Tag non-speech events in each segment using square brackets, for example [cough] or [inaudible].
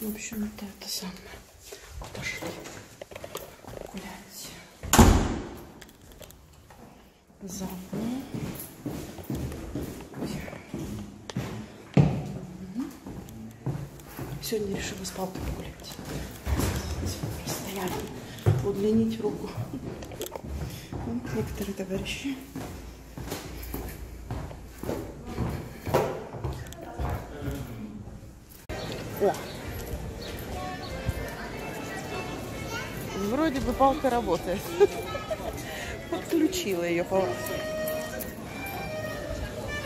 В общем-то, это самое. Пошли гулять. Мгм. Сегодня решила с палкой погулять. Расстояние. Удлинить руку. Некоторые товарищи. О! Вроде бы палка работает. Подключила ее по...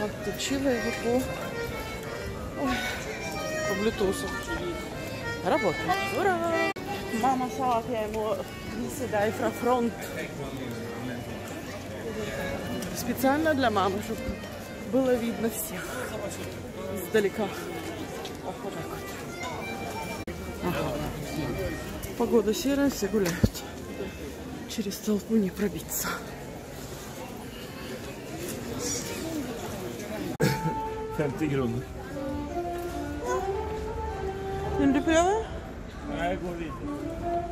Подключила его по... Ой, по Bluetooth. Работает. Ура! Мама må visa dig från front. Специально для мамы, чтобы было видно всех издалека. Ага. Погода серая, все гуляют. Через толпу не пробиться. Femtio kronor. Vill du pröva? Nej, går vidare.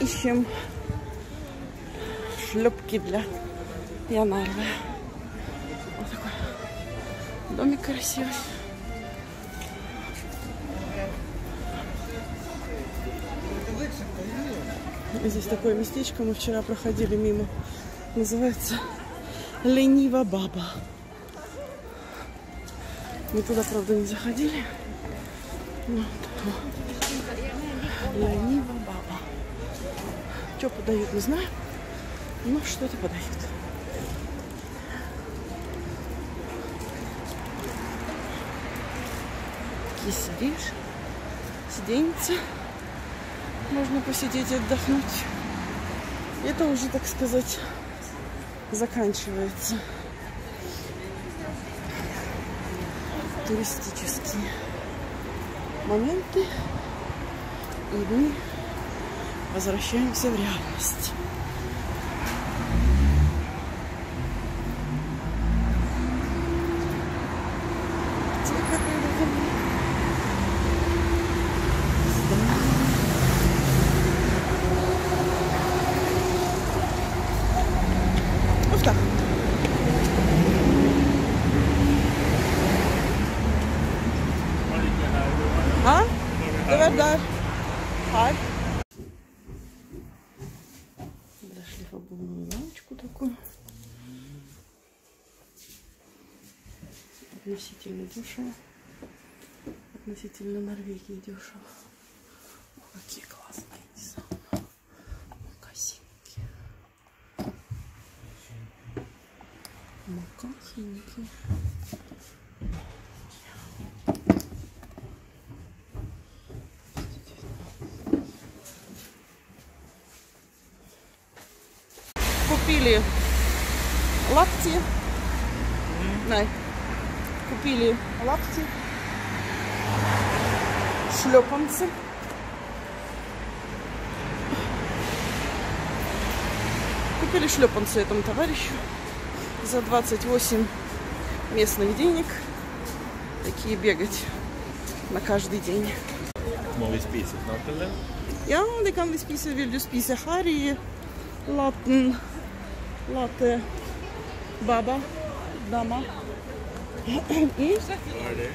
Ищем шлепки для Янарвы. Домик красивый. Здесь такое местечко, мы вчера проходили мимо. Называется Ленива Баба. Мы туда, правда, не заходили. Вот. Ленива Баба. Что подают, не знаю. Но что-то подают. Такие сидишь, сиденьте. Можно посидеть и отдохнуть. Это уже, так сказать, заканчивается. Туристические моменты. И мы возвращаемся в реальность. Относительно дешево. Относительно Норвегии дешево. О, какие классные дизайны. Магазинки. Магазинки. Купили лапти. Най. Купили лапти. Шлепанцы. Купили шлепанцы этому товарищу за 28 местных денег. Такие бегать на каждый день. Må vi spise snart, eller? Ja, det kan vi spise. Vil du spise her i laten Late baba? Dama? Det?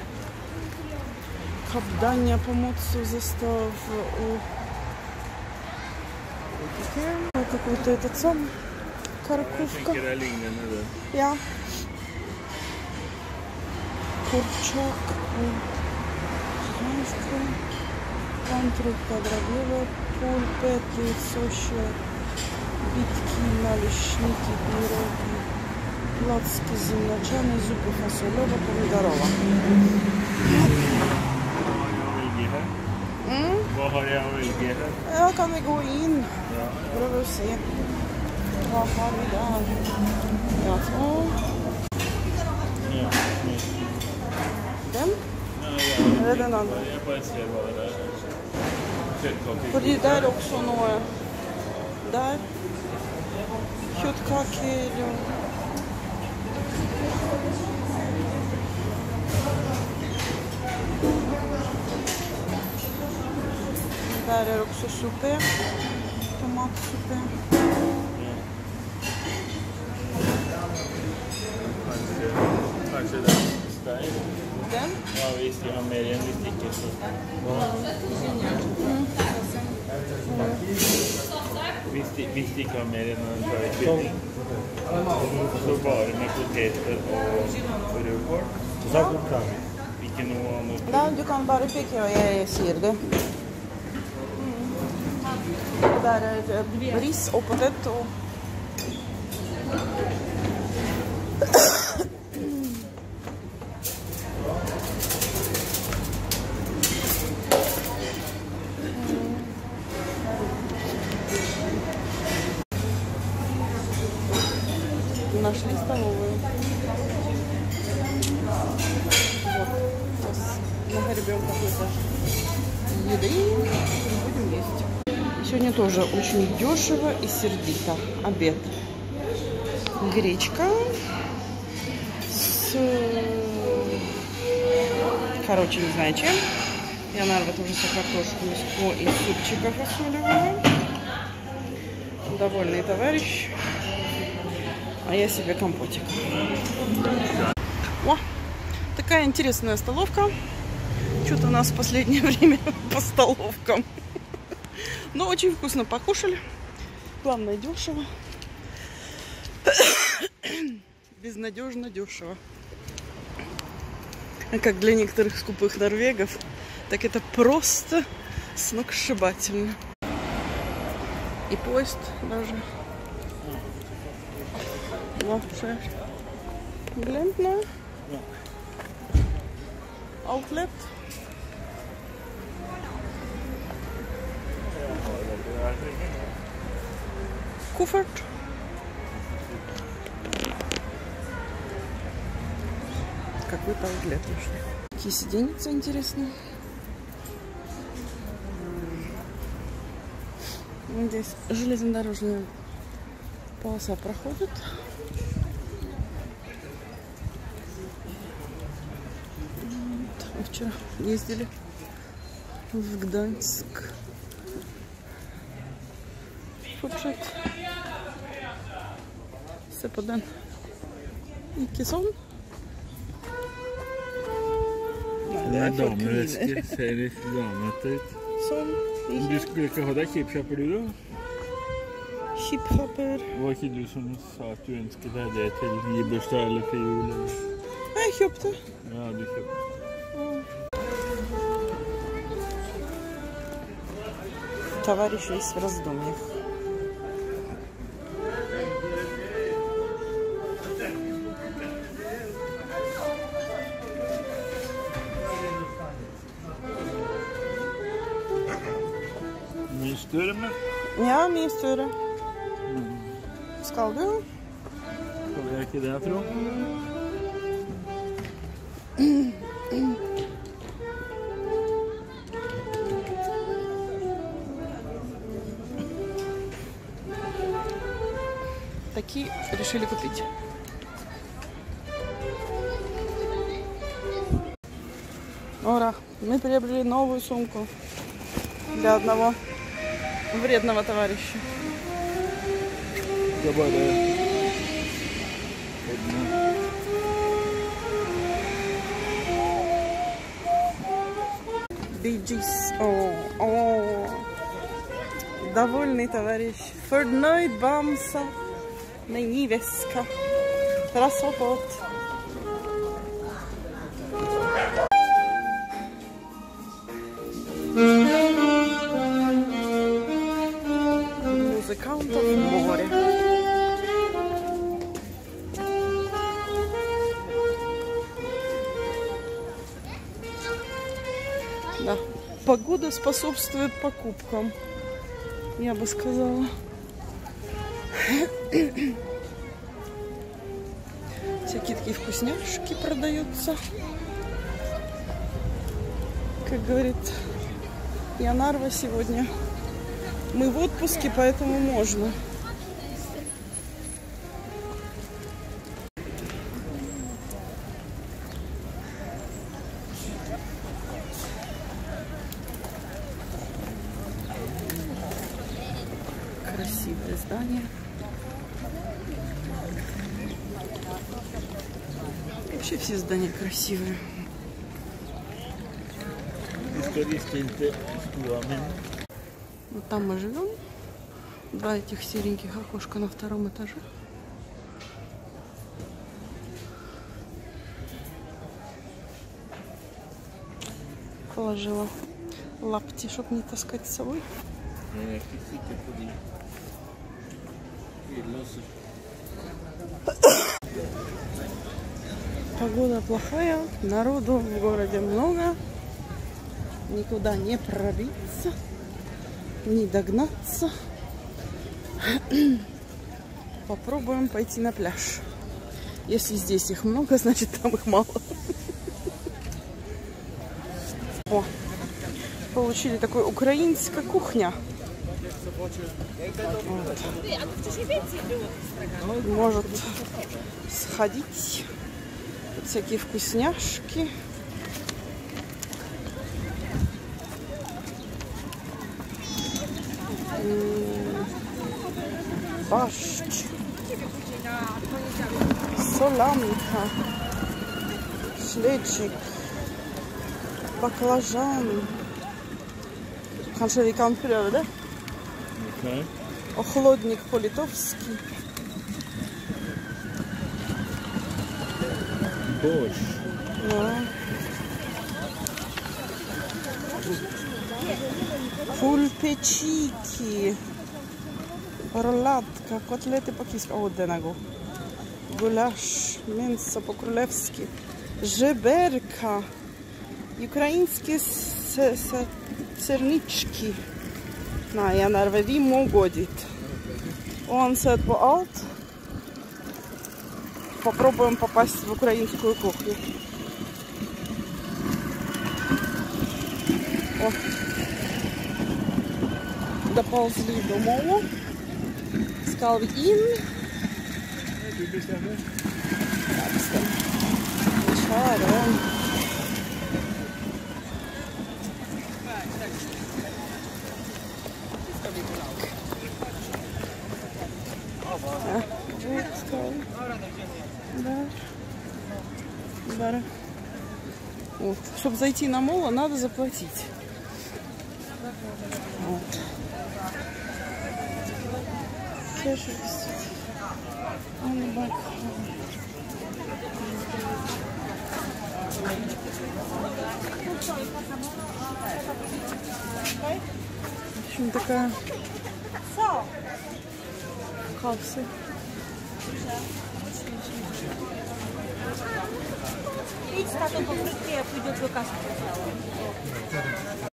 капдання помоцу застав у Какой-то этот сам det. Ja. Курчак. Женская. Пантрубка дробила. Пульпеты, суши. Битки, налишники, пироги. Placki ziemniaczane, zupy fasolowe, pomidorowa. Mm. Hva har jeg å velge her? Ja, kan vi gå inn? Ja. Prøve å se. Hva har vi der? Ja, så. Den? Eller den andre? Jeg bare ser hva det er. Fordi det er også noe der. Kjøttkaker og Her också super. Tomat super. Kanske den där. Den? Ja visst, jag har med dig en butiker. Vi sticker med den en bra kylning. Så bare med poteter og rødkål. Hvilke noe annet? Nei, du kan bare pikke, og jeg sier det. Og Der er det ris og potet og Нашли столовую. Тоже очень дешево и сердито. Обед. Гречка с... Короче, не знаю чем. Я, наверное, тоже с картошку, мяско и супчика фасолевого. Довольный товарищ. А я себе компотик. О, такая интересная столовка. Что-то у нас в последнее [laughs] время по столовкам. Но очень вкусно покушали. Главное, дешево. [coughs] Безнадежно дешево. А как для некоторых скупых норвегов, так это просто сногсшибательно. И поезд даже. Skjer? Glemt noe? Outlet? Koffert? Какой-то аутлет нашли. Какие сиденья интересные. Здесь железнодорожная полоса проходит. Мы вчера ездили в Гданьск. Fortsatt se på den. Ikke sånn. Nei, Det er for damevesker. kvinner. Ser litt damete ut. Sånn. Men du Ikke. skulle ikke ha deg chipshopper, du, da? Hiphopper. Var ikke du som sa at du ønsket deg det til gibursdag eller til jul? Eller? Jeg kjøpte. Ja, du kjøpte. Товарищ есть в раздумьях. Mye større, men Ja, mye større. Skal du? skal jeg ikke det. Такие решили купить. Ура! Мы приобрели новую сумку для одного вредного товарища. Er Gees. О, о. Довольный товарищ. Förnöjd Bamsa. Med ny väska. Погода способствует покупкам, я бы сказала. Всякие такие вкусняшки продаются. Как говорит Янарва сегодня. Мы в отпуске, поэтому можно. Здания. Вообще все здания красивые. Вот там мы живем. Два этих сереньких окошка на втором этаже. Положила лапти, чтобы не таскать с собой. Погода плохая, народу в городе много. Никуда не пробиться, не догнаться. Попробуем пойти на пляж. Если здесь их много, [laughs] значит там их мало. О, получили такой украинская кухня. Может сходить. Всякие вкусняшки. Борщ. Солянка. Шлечик. Баклажан. Kanske vi kan. Okay. Ochłodnik politowski. Boś. No. Pulpeciki. Rolatka, kotlety po kisku. O, denego. Gulasz, mięso po królewski. Żeberka. Ukraińskie serniczki. Vi må gå dit. Oavsett på allt попробуем попасть в украинскую кухню. О. Доползли до молу. Vi in? Du bestämmer. Jag bestämmer. Vi kör då. Ja, вот ska vi. Där. Där. Вот. Зайти на мола, надо заплатить. Вот. В общем, такая капсы. Tatą po frytkę, ja pójdę do kasy.